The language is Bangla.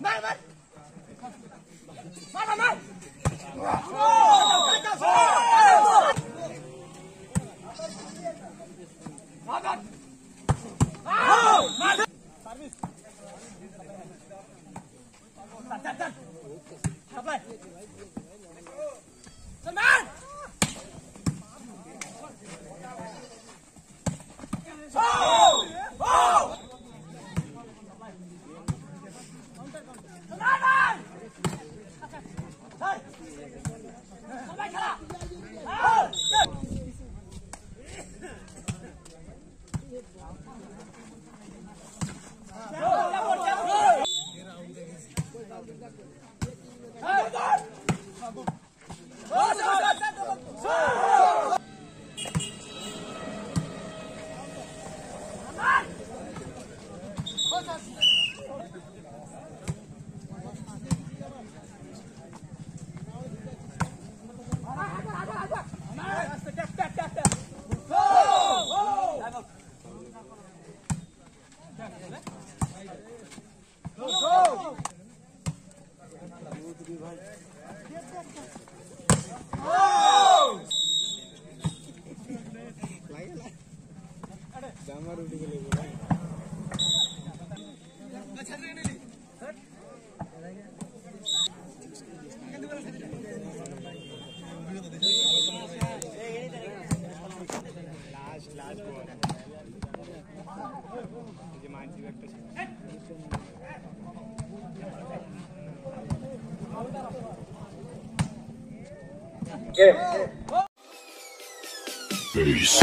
Ver ver. Service Gotta catch 'em Yeah. Peace.